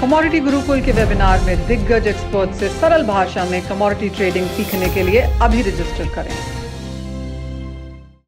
Commodity Gurukul के webinar में दिग्गज एक्सपर्ट से सरल भाषा में कमोडिटी ट्रेडिंग सीखने के लिए अभी रजिस्टर करें।